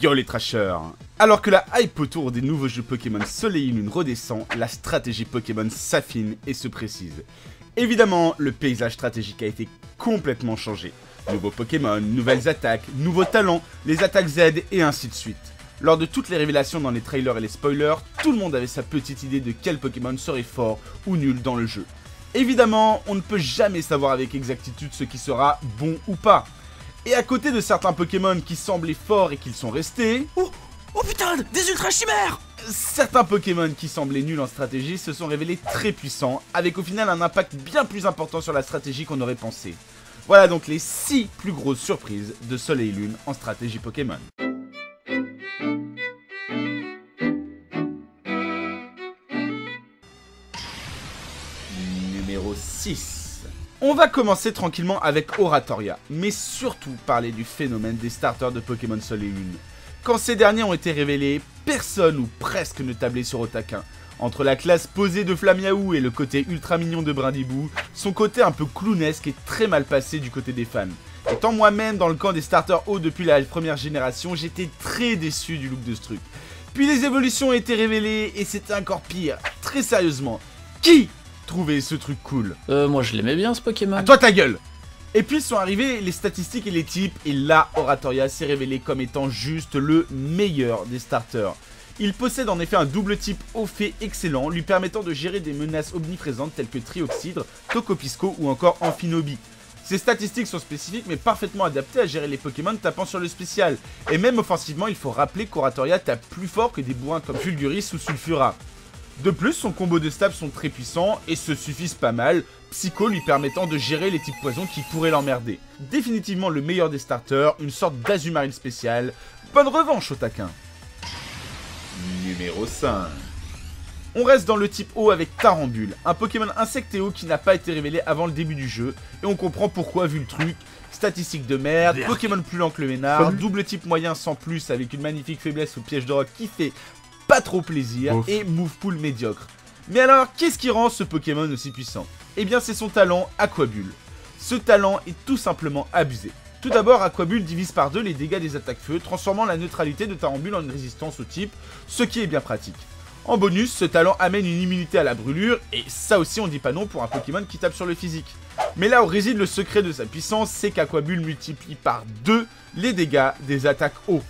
Yo les trashers Alors que la hype autour des nouveaux jeux Pokémon Soleil et Lune redescend, la stratégie Pokémon s'affine et se précise. Évidemment, le paysage stratégique a été complètement changé. Nouveaux Pokémon, nouvelles attaques, nouveaux talents, les attaques Z et ainsi de suite. Lors de toutes les révélations dans les trailers et les spoilers, tout le monde avait sa petite idée de quel Pokémon serait fort ou nul dans le jeu. Évidemment, on ne peut jamais savoir avec exactitude ce qui sera bon ou pas. Et à côté de certains Pokémon qui semblaient forts et qu'ils sont restés... Oh Oh putain Des ultra chimères Certains Pokémon qui semblaient nuls en stratégie se sont révélés très puissants, avec au final un impact bien plus important sur la stratégie qu'on aurait pensé. Voilà donc les 6 plus grosses surprises de Soleil et Lune en stratégie Pokémon. Numéro 6 on va commencer tranquillement avec Oratoria, mais surtout parler du phénomène des starters de Pokémon Soleil et Lune. Quand ces derniers ont été révélés, personne ou presque ne tablait sur Otakin. Entre la classe posée de Flamiaou et le côté ultra mignon de Brindibou, son côté un peu clownesque est très mal passé du côté des fans. Étant moi-même dans le camp des starters hauts depuis la première génération, j'étais très déçu du look de ce truc. Puis les évolutions ont été révélées et c'était encore pire. Très sérieusement, qui trouver ce truc cool. Euh, moi je l'aimais bien ce Pokémon. À toi ta gueule et puis sont arrivés les statistiques et les types, et là, Oratoria s'est révélé comme étant juste le meilleur des starters. Il possède en effet un double type au fait excellent, lui permettant de gérer des menaces omniprésentes telles que Trioxydre, Tokopisco ou encore Amphinobi. Ces statistiques sont spécifiques mais parfaitement adaptées à gérer les Pokémon tapant sur le spécial. Et même offensivement, il faut rappeler qu'Oratoria tape plus fort que des bourrins comme Fulguris ou Sulfura. De plus, son combo de stab sont très puissants et se suffisent pas mal, Psycho lui permettant de gérer les types poison qui pourraient l'emmerder. Définitivement le meilleur des starters, une sorte d'Azumarine spécial. Bonne revanche au taquin Numéro 5 on reste dans le type eau avec Tarambule, un Pokémon insectéo qui n'a pas été révélé avant le début du jeu, et on comprend pourquoi vu le truc. Statistique de merde, Pokémon plus lent que le Ménard, double type moyen sans plus avec une magnifique faiblesse au piège de rock qui fait pas trop plaisir et move pool médiocre. Mais alors, qu'est-ce qui rend ce Pokémon aussi puissant? Eh bien, c'est son talent Aquabulle. Ce talent est tout simplement abusé. Tout d'abord, Aquabulle divise par deux les dégâts des attaques feu, transformant la neutralité de Tarambule en une résistance au type, ce qui est bien pratique. En bonus, ce talent amène une immunité à la brûlure, et ça aussi on dit pas non pour un Pokémon qui tape sur le physique. Mais là où réside le secret de sa puissance, c'est qu'Aquabulle multiplie par deux les dégâts des attaques eau.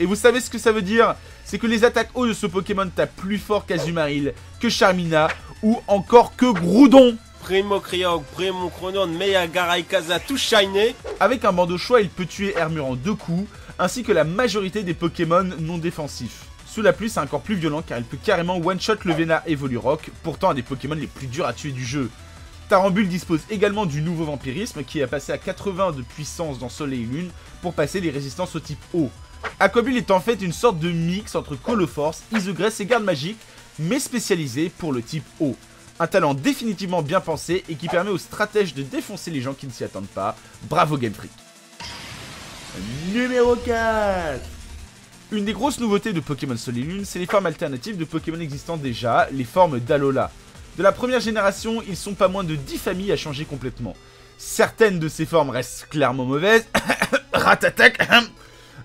Et vous savez ce que ça veut dire? C'est que les attaques haut de ce Pokémon tapent plus fort qu'Azumaril, que Charmina, ou encore que Groudon Primo Kriog, Primo Chronon, Garaikaza, tout shiny Avec un bandeau choix, il peut tuer Hermure en deux coups, ainsi que la majorité des Pokémon non défensifs. Sous la pluie, c'est encore plus violent car il peut carrément one-shot le Vena Evolurock, pourtant un des Pokémon les plus durs à tuer du jeu. Tarambule dispose également du nouveau vampirisme qui a passé à 80 de puissance dans Soleil et Lune pour passer les résistances au type eau. Aquabulle est en fait une sorte de mix entre Coloforce, Isogress et Garde Magique, mais spécialisé pour le type eau. Un talent définitivement bien pensé et qui permet aux stratèges de défoncer les gens qui ne s'y attendent pas. Bravo Game Freak Numéro 4 Une des grosses nouveautés de Pokémon Soleil Lune, c'est les formes alternatives de Pokémon existant déjà, les formes d'Alola. De la première génération, ils sont pas moins de 10 familles à changer complètement. Certaines de ces formes restent clairement mauvaises. Ratatak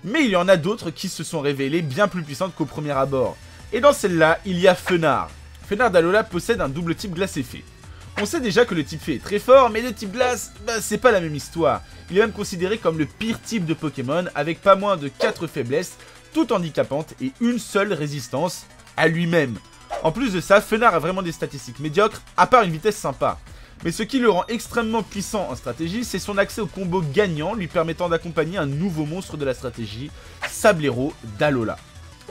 mais il y en a d'autres qui se sont révélées bien plus puissantes qu'au premier abord. Et dans celle-là, il y a Fenard. Fenard d'Alola possède un double type glace et fée. On sait déjà que le type fée est très fort, mais le type glace, bah, c'est pas la même histoire. Il est même considéré comme le pire type de Pokémon, avec pas moins de 4 faiblesses, toutes handicapantes, et une seule résistance à lui-même. En plus de ça, Fenard a vraiment des statistiques médiocres, à part une vitesse sympa. Mais ce qui le rend extrêmement puissant en stratégie, c'est son accès au combo gagnant lui permettant d'accompagner un nouveau monstre de la stratégie, Sablero d'Alola.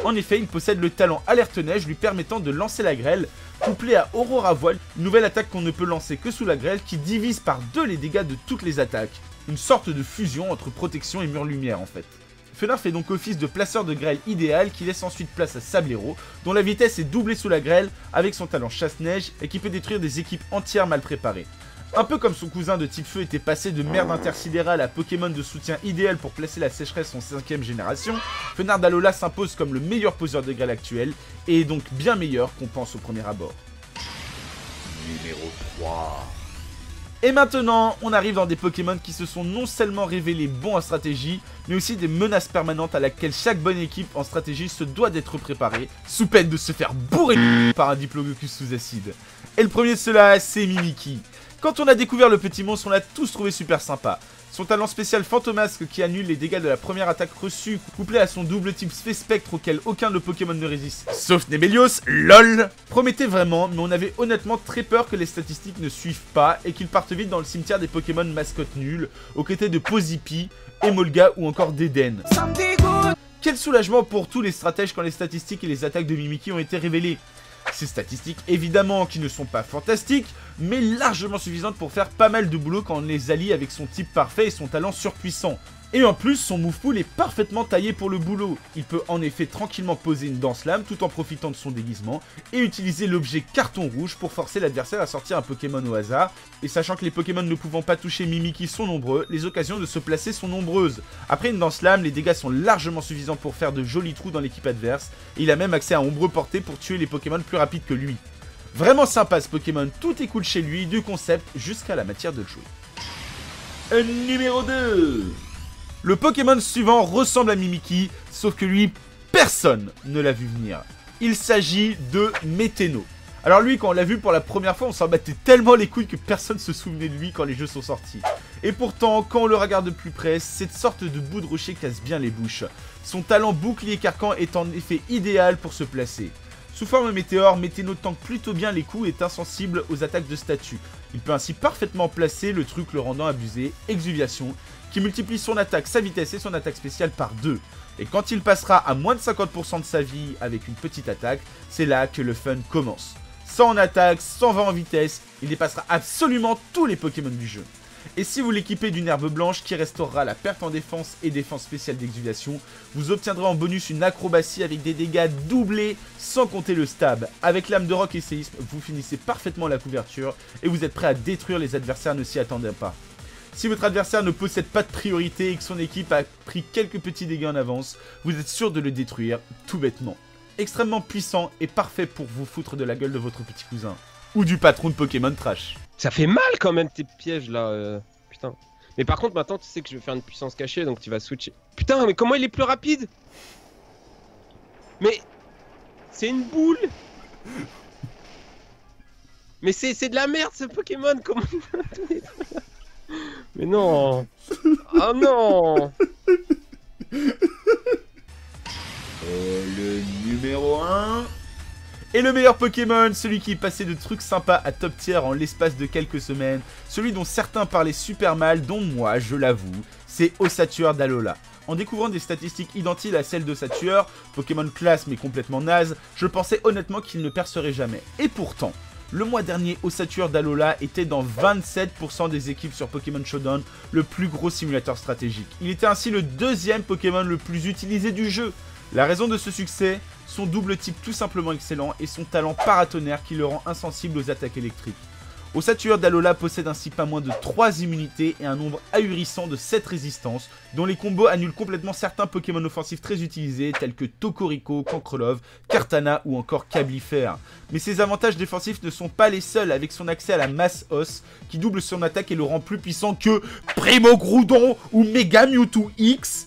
En effet, il possède le talent Alerte Neige lui permettant de lancer la grêle, couplé à Aurora Voile, nouvelle attaque qu'on ne peut lancer que sous la grêle qui divise par deux les dégâts de toutes les attaques. Une sorte de fusion entre protection et mur lumière en fait. Fenard fait donc office de placeur de grêle idéal qui laisse ensuite place à Sablero, dont la vitesse est doublée sous la grêle avec son talent chasse-neige et qui peut détruire des équipes entières mal préparées. Un peu comme son cousin de type feu était passé de merde intersidérale à Pokémon de soutien idéal pour placer la sécheresse en 5ème génération, Fenard d'Alola s'impose comme le meilleur poseur de grêle actuel et est donc bien meilleur qu'on pense au premier abord. Numéro 3 Et maintenant, on arrive dans des Pokémon qui se sont non seulement révélés bons en stratégie, mais aussi des menaces permanentes à laquelle chaque bonne équipe en stratégie se doit d'être préparée, sous peine de se faire bourrer par un Diplodocus sous acide. Et le premier de cela, c'est Mimiki. Quand on a découvert le petit monstre, on l'a tous trouvé super sympa. Son talent spécial Fantomasque qui annule les dégâts de la première attaque reçue, couplé à son double type Spé Spectre auquel aucun de Pokémon ne résiste, sauf Nebelios, LOL. Promettait vraiment, mais on avait honnêtement très peur que les statistiques ne suivent pas et qu'il parte vite dans le cimetière des Pokémon mascottes nuls, aux côtés de Pozipi, Emolga ou encore d'Eden. Quel soulagement pour tous les stratèges quand les statistiques et les attaques de Mimiki ont été révélées ces statistiques, évidemment, qui ne sont pas fantastiques, mais largement suffisantes pour faire pas mal de boulot quand on les allie avec son type parfait et son talent surpuissant. Et en plus, son move pool est parfaitement taillé pour le boulot. Il peut en effet tranquillement poser une danse lame tout en profitant de son déguisement et utiliser l'objet carton rouge pour forcer l'adversaire à sortir un Pokémon au hasard. Et sachant que les Pokémon ne pouvant pas toucher Mimiki sont nombreux, les occasions de se placer sont nombreuses. Après une danse lame, les dégâts sont largement suffisants pour faire de jolis trous dans l'équipe adverse. Et il a même accès à ombreux porté pour tuer les Pokémon plus rapides que lui. Vraiment sympa ce Pokémon, tout est cool chez lui, du concept jusqu'à la matière de jouer. Numéro 2 le Pokémon suivant ressemble à Mimiki, sauf que lui, personne ne l'a vu venir. Il s'agit de Meteno. Alors lui, quand on l'a vu pour la première fois, on s'en battait tellement les couilles que personne se souvenait de lui quand les jeux sont sortis. Et pourtant, quand on le regarde de plus près, cette sorte de bout de rocher casse bien les bouches. Son talent bouclier carcan est en effet idéal pour se placer. Sous forme météore, Meteno tank plutôt bien les coups et est insensible aux attaques de statut. Il peut ainsi parfaitement placer le truc le rendant abusé, Exuviation, qui multiplie son attaque, sa vitesse et son attaque spéciale par 2. Et quand il passera à moins de 50% de sa vie avec une petite attaque, c'est là que le fun commence. Sans en attaque, sans vent en vitesse, il dépassera absolument tous les Pokémon du jeu. Et si vous l'équipez d'une herbe blanche qui restaurera la perte en défense et défense spéciale d'exuviation, vous obtiendrez en bonus une acrobatie avec des dégâts doublés sans compter le stab. Avec l'âme de rock et séisme, vous finissez parfaitement la couverture et vous êtes prêt à détruire les adversaires ne s'y attendaient pas. Si votre adversaire ne possède pas de priorité et que son équipe a pris quelques petits dégâts en avance, vous êtes sûr de le détruire, tout bêtement. Extrêmement puissant et parfait pour vous foutre de la gueule de votre petit cousin. Ou du patron de Pokémon Trash. Ça fait mal quand même tes pièges là, euh, putain. Mais par contre maintenant tu sais que je vais faire une puissance cachée donc tu vas switcher. Putain mais comment il est plus rapide? Mais... C'est une boule Mais c'est de la merde ce Pokémon, comment Mais non Oh non Et le numéro 1 et le meilleur Pokémon, celui qui est passé de trucs sympas à top tier en l'espace de quelques semaines, celui dont certains parlaient super mal, dont moi, je l'avoue, c'est Ossature d'Alola. En découvrant des statistiques identiques à celles d'Ossature, Pokémon classe mais complètement naze, je pensais honnêtement qu'il ne percerait jamais. Et pourtant, le mois dernier, Ossature d'Alola était dans 27% des équipes sur Pokémon Showdown, le plus gros simulateur stratégique. Il était ainsi le deuxième Pokémon le plus utilisé du jeu. La raison de ce succès, son double type tout simplement excellent et son talent paratonnerre qui le rend insensible aux attaques électriques. Ossature d'Alola possède ainsi pas moins de 3 immunités et un nombre ahurissant de 7 résistances, dont les combos annulent complètement certains Pokémon offensifs très utilisés tels que Tokorico, Kankrolov, Kartana ou encore Cablifère. Mais ses avantages défensifs ne sont pas les seuls avec son accès à la masse os qui double son attaque et le rend plus puissant que Primo Groudon ou Mega Mewtwo X.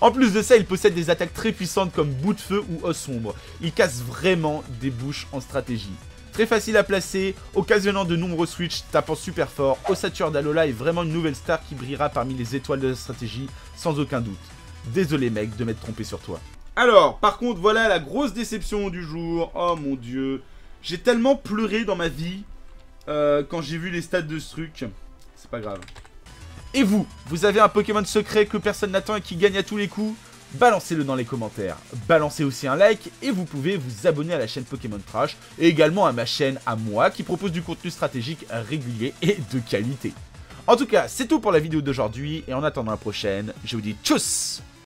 en plus de ça, il possède des attaques très puissantes comme bout de feu ou os sombre. Il casse vraiment des bouches en stratégie. Très facile à placer, occasionnant de nombreux switches, tapant super fort, Ossature d'Alola est vraiment une nouvelle star qui brillera parmi les étoiles de la stratégie, sans aucun doute. Désolé mec de m'être trompé sur toi. Alors, par contre, voilà la grosse déception du jour. Oh mon dieu. J'ai tellement pleuré dans ma vie euh, quand j'ai vu les stats de ce truc. C'est pas grave. Et vous, vous avez un Pokémon secret que personne n'attend et qui gagne à tous les coups Balancez-le dans les commentaires. Balancez aussi un like et vous pouvez vous abonner à la chaîne Pokémon Trash et également à ma chaîne à moi qui propose du contenu stratégique régulier et de qualité. En tout cas, c'est tout pour la vidéo d'aujourd'hui et en attendant la prochaine, je vous dis tchuss